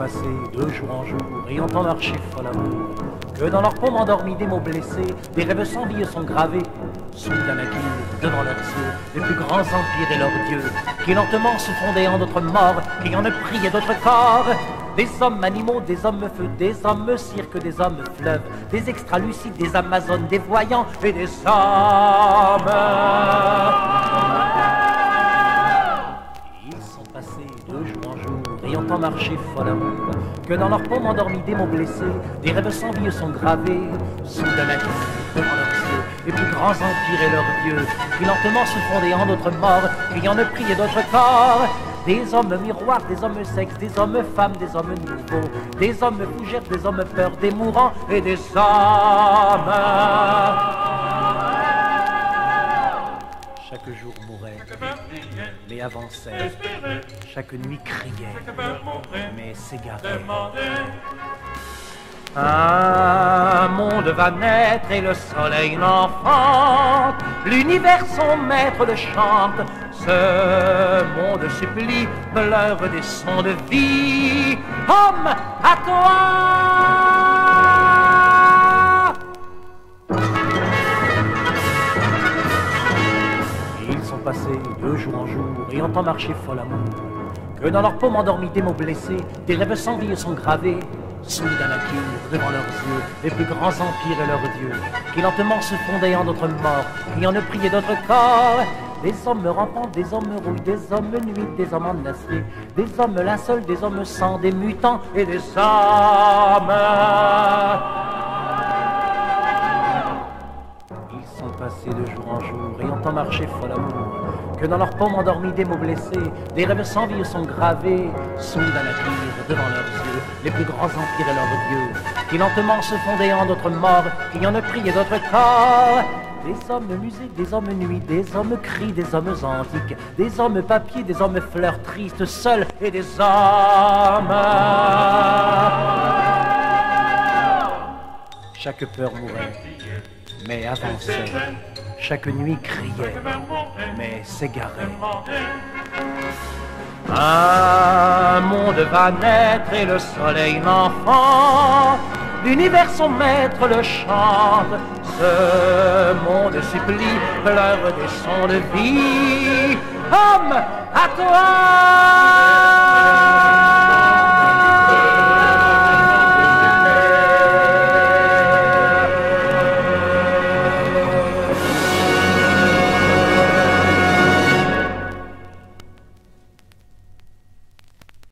de jour en jour, ayant en marché folle amour, que dans leur paume endormis des mots blessés, des rêves sans vie sont gravés, sous la devant leurs yeux, les plus grands empires et leurs dieux, qui lentement se fondaient en d'autres morts, qui en priaient d'autres corps, des hommes animaux, des hommes feux, des hommes cirques, des hommes fleuves, des extralucides, des amazones, des voyants et des hommes. Ayant en marché folle amour, que dans leur paume endormis des mots blessés, des rêves sans vie sont gravés, nature, devant leurs yeux, les plus grands empires et leurs dieux, qui lentement se fondaient en d'autres morts, ayant ne priaient d'autres corps, des hommes miroirs, des hommes sexes, des hommes femmes, des hommes nouveaux, des hommes fougères, des hommes peurs, des mourants et des hommes. Chaque jour mourait, mais avançait. Chaque nuit criait, mais s'égarait. Un monde va naître et le soleil l'enfante. L'univers son maître le chante. Ce monde supplie, pleure des sons de vie. Homme, à toi! Passés de jour en jour, ayant en marché folle amour, que dans leur paume endormis des mots blessés, des rêves sans vie sont gravés, sous la nature, devant leurs yeux, les plus grands empires et leurs dieux, qui lentement se fondaient en d'autres morts, qui en priaient d'autres corps, des hommes rampants, des hommes rouilles, des hommes nuits, des hommes en acier, des hommes linceuls, des hommes sans, des mutants et des hommes. De jour en jour, ayant en marché folle amour, que dans leurs paumes endormis des mots blessés, des rêves sans vie sont gravés, sous la nature, devant leurs yeux, les plus grands empires et leurs dieux, qui lentement se fondaient en d'autres morts, qui en priaient d'autres corps, des hommes musées, des hommes nuits, des hommes cris, des hommes antiques, des hommes papiers, des hommes fleurs tristes, seuls et des hommes. Chaque peur mourait, mais avançait. Chaque nuit criait, mais s'égarait. Un monde va naître et le soleil l'enfant. L'univers son maître le chante. Ce monde supplie, pleure des sons de vie. Homme, à toi!